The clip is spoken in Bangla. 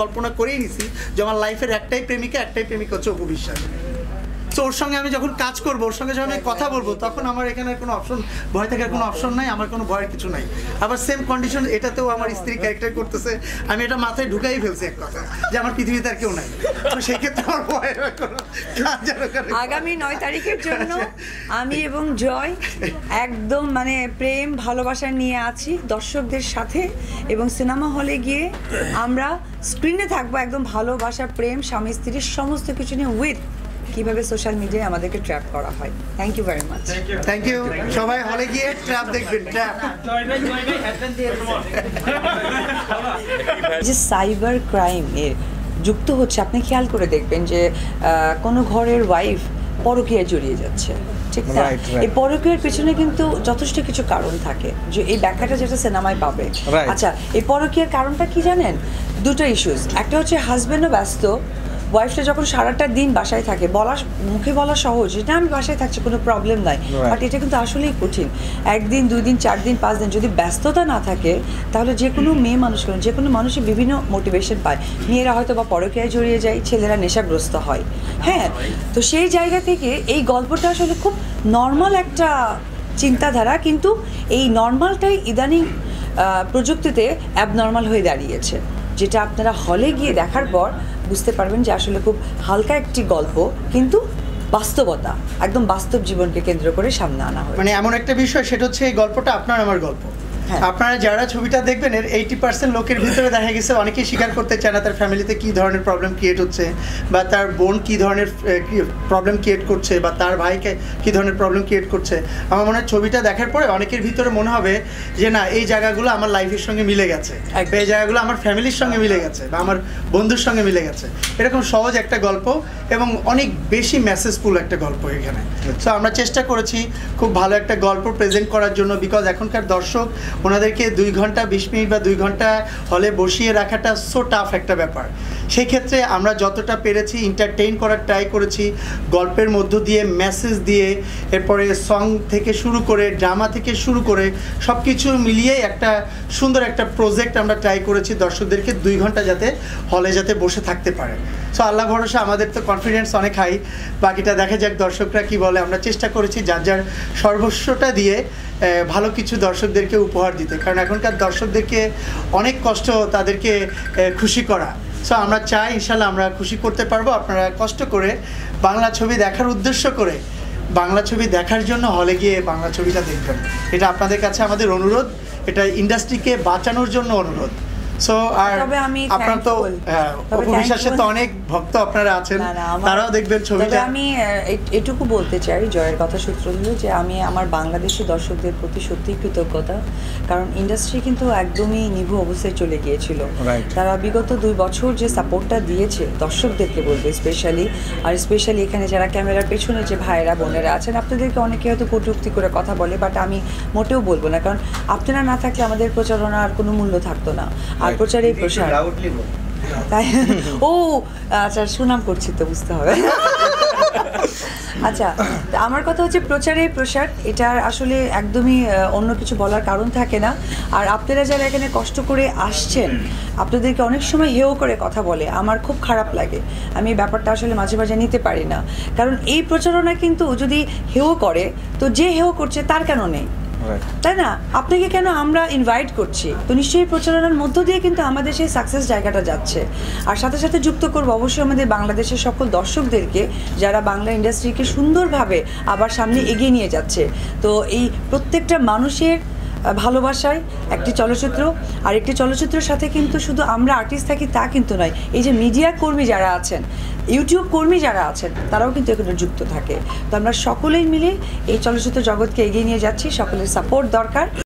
কল্পনা করেই নিছি যে আমার লাইফের একটাই প্রেমিকা একটাই প্রেমিকা হচ্ছে অপু বিশ্বাস। তো ওর সঙ্গে আমি যখন কাজ করব, ওর সঙ্গে যখন আমি কথা বলব, তখন আমার এখানে কোনো অপশন ভয় থাকার কোনো অপশন নাই, আমার কোনো ভয়ের কিছু নাই। আবার সেম কন্ডিশন এটাতেও আমার স্ত্রী ক্যারেক্টার করতেছে। আমি এটা মাথায় ঢুকাই ফেলছি এক কথা যে আমার পৃথিবীতে আর কেউ নাই। তো সেই ক্ষেত্রে আমার ভয়ের কোনো। আগামী নয় তারিখের জন্য আমি এবং জয় একদম মানে প্রেম, ভালোবাসা নিয়ে আছি দর্শকদের সাথে এবং সিনেমা হলে গিয়ে আমরা স্ক্রিনে থাকব একদম ভালোবাসা, প্রেম, স্বামী, স্ত্রীর সমস্ত কিছু নিয়ে উইথ কীভাবে সোশ্যাল মিডিয়ায় আমাদেরকে ট্র্যাপ করা হয়। Thank you very much thank you সবাই হলে গিয়ে ট্র্যাপ দেখবেন ট্র্যাপ যে সাইবার ক্রাইম এর যুক্ত হচ্ছে আপনি খেয়াল করে দেখবেন যে আহ, কোনো ঘরের ওয়াইফ পরকীয়ায় জড়িয়ে যাচ্ছে। ঠিক না. এই পরকীয়ার পিছনে কিন্তু যথেষ্ট কিছু কারণ থাকে। যে এই ব্যাখ্যাটা যেটা সিনেমায় পাবে। আচ্ছা এই পরকীয়ার কারণটা কি জানেন? দুটো ইস্যুস একটা হচ্ছে হাজব্যান্ডও ব্যস্ত ওয়াইফটা যখন সারাটা দিন বাসায় থাকে বলা মুখে বলা সহজ এটা আমি বাসায় থাকছি কোনো প্রবলেম নাই। বাট এটা কিন্তু আসলেই কঠিন। একদিন দুই দিন চার দিন পাঁচ দিন যদি ব্যস্ততা না থাকে তাহলে যে কোনো মেয়ে মানুষ করেন যে কোনো মানুষের বিভিন্ন মোটিভেশন পায়। মেয়েরা হয়তো বা পরকীয়ায় জড়িয়ে যায় ছেলেরা নেশাগ্রস্ত হয়। হ্যাঁ তো সেই জায়গা থেকে এই গল্পটা আসলে খুব নর্মাল একটা চিন্তাধারা কিন্তু এই নর্মালটাই ইদানিং প্রযুক্তিতে অ্যাবনর্মাল হয়ে দাঁড়িয়েছে। যেটা আপনারা হলে গিয়ে দেখার পর বুঝতে পারবেন যে আসলে খুব হালকা একটি গল্প, কিন্তু বাস্তবতা, একদম বাস্তব জীবনকে কেন্দ্র করে সামনে আনা হয় মানে এমন একটা বিষয়, সেটা হচ্ছে এই গল্পটা আপনার আমার গল্প। আপনারা যারা ছবিটা দেখবেন এর এইটি পার্সেন্ট লোকের ভিতরে দেখা গেছে অনেকেই স্বীকার করতে চায় না তার ফ্যামিলিতে কী ধরনের প্রবলেম ক্রিয়েট হচ্ছে বা তার বোন কী ধরনের প্রবলেম ক্রিয়েট করছে বা তার ভাইকে কী ধরনের প্রবলেম ক্রিয়েট করছে। আমার মনে হয় ছবিটা দেখার পরে অনেকের ভিতরে মনে হবে যে না এই জায়গাগুলো আমার লাইফের সঙ্গে মিলে গেছে। এই জায়গাগুলো আমার ফ্যামিলির সঙ্গে মিলে গেছে বা আমার বন্ধুর সঙ্গে মিলে গেছে। এরকম সহজ একটা গল্প এবং অনেক বেশি মেসেজফুল একটা গল্প এখানে। সো আমরা চেষ্টা করেছি খুব ভালো একটা গল্প প্রেজেন্ট করার জন্য বিকজ এখনকার দর্শক ওনাদেরকে দুই ঘণ্টা, বিশ মিনিট বা দুই ঘণ্টা হলে বসিয়ে রাখাটা সো টাফ একটা ব্যাপার। সেই ক্ষেত্রে আমরা যতটা পেরেছি এন্টারটেইন করার ট্রাই করেছি। গল্পের মধ্য দিয়ে মেসেজ দিয়ে, এরপরে সং থেকে শুরু করে ড্রামা থেকে শুরু করে সব কিছু মিলিয়ে একটা সুন্দর একটা প্রজেক্ট আমরা ট্রাই করেছি দর্শকদেরকে দুই ঘণ্টা যাতে হলে যাতে বসে থাকতে পারে। সো আল্লাহ ভরসা, আমাদের তো কনফিডেন্স অনেক হাই বাকিটা দেখা যাক দর্শকরা কি বলে। আমরা চেষ্টা করেছি যার যার সর্বস্বটা দিয়ে ভালো কিছু দর্শকদেরকে উপহার দিতে। কারণ এখনকার দর্শকদেরকে অনেক কষ্ট তাদেরকে খুশি করা। সো আমরা চাই ইনশাল্লাহ আমরা খুশি করতে পারব। আপনারা কষ্ট করে বাংলা ছবি দেখার উদ্দেশ্য করে বাংলা ছবি দেখার জন্য হলে গিয়ে বাংলা ছবিটা দেখবেন। এটা আপনাদের কাছে আমাদের অনুরোধ। এটা ইন্ডাস্ট্রিকে বাঁচানোর জন্য অনুরোধ। সো আর আপনার তো। হ্যাঁ, তো অনেক ভক্ত আপনারা আছেন। তারাও দেখবেন আমি এটুকু বলতে চাই জয়ের কথা সূত্র যে আমি আমার বাংলাদেশি দর্শকদের প্রতি সত্যিই কৃতজ্ঞতা। কারণ ইন্ডাস্ট্রি কিন্তু একদমই নিভু অবস্থায় চলে গিয়েছিল। তারা বিগত দুই বছর যে সাপোর্টটা দিয়েছে দর্শকদেরকে বলবে স্পেশালি আর স্পেশালি এখানে যারা ক্যামেরার পেছনে যে ভাইয়েরা বোনেরা আছেন আপনাদেরকে অনেকে হয়তো কটূক্তি করে কথা বলে বাট আমি মোটেও বলব না। কারণ আপনারা না থাকলে আমাদের প্রচারণার কোনো মূল্য থাকতো না। আর. প্রসার তাই? ও আচ্ছা সুনাম করছি তো বুঝতে হবে। আচ্ছা আমার কথা হচ্ছে প্রচারে প্রসার এটা আসলে একদমই অন্য কিছু বলার কারণ থাকে না। আর আপনারা যারা এখানে কষ্ট করে আসছেন আপনাদেরকে অনেক সময় হেও করে কথা বলে আমার খুব খারাপ লাগে। আমি ব্যাপারটা আসলে মাঝে মাঝে নিতে পারি না। কারণ এই প্রচারণা কিন্তু যদি হেও করে তো যে হেও করছে তার কেন নেই. তাই না? আপনাকে কেন আমরা ইনভাইট করছি? তো নিশ্চয়ই প্রচারণার মধ্য দিয়ে কিন্তু আমাদের সেই সাকসেস জায়গাটা যাচ্ছে। আর সাথে সাথে যুক্ত করব অবশ্যই আমাদের বাংলাদেশের সকল দর্শকদেরকে, যারা বাংলা ইন্ডাস্ট্রিকে সুন্দরভাবে আবার সামনে এগিয়ে নিয়ে যাচ্ছে। তো এই প্রত্যেকটা মানুষের ভালোবাসায় একটি চলচ্চিত্র আর একটি চলচ্চিত্রের সাথে কিন্তু শুধু আমরা আর্টিস্ট থাকি তা কিন্তু নয়, এই যে মিডিয়া কর্মী যারা আছেন ইউটিউব কর্মী যারা আছেন, তারাও কিন্তু এখানে যুক্ত থাকে। তো আমরা সকলেই মিলে এই চলচ্চিত্র জগৎকে এগিয়ে নিয়ে যাচ্ছি, সকলের সাপোর্ট দরকার।